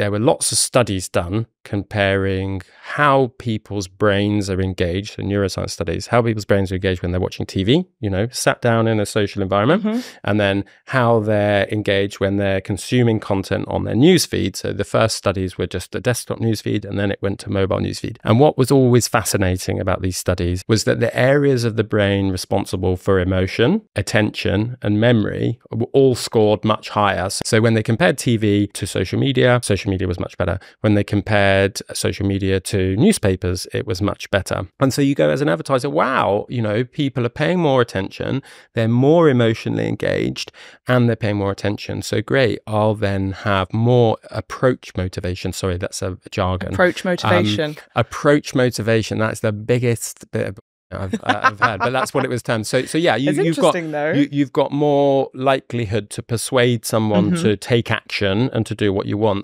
there were lots of studies done comparing how people's brains are engaged, so neuroscience studies, how people's brains are engaged when they're watching TV, you know, sat down in a social environment, mm-hmm. and then how they're engaged when they're consuming content on their news feed. So the first studies were just a desktop news feed, and then it went to mobile news feed. And what was always fascinating about these studies was that the areas of the brain responsible for emotion, attention, and memory were all scored much higher. So when they compared TV to social media, social media was much better. When they compared social media to newspapers, it was much better. And so you go as an advertiser, wow, you know, people are paying more attention, they're more emotionally engaged, and they're paying more attention. So great, I'll then have more approach motivation. Sorry, that's a jargon. Approach motivation. Um, approach motivation. That's the biggest bit of I've, I've had, but that's what it was termed. So, so yeah, you, have got you, have got more likelihood to persuade someone mm-hmm. to take action and to do what you want.